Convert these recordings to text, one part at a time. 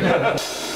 けど。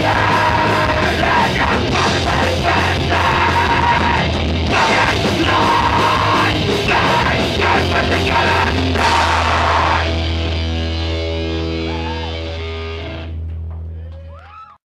yeah